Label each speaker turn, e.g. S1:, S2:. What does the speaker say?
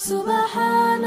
S1: سبحان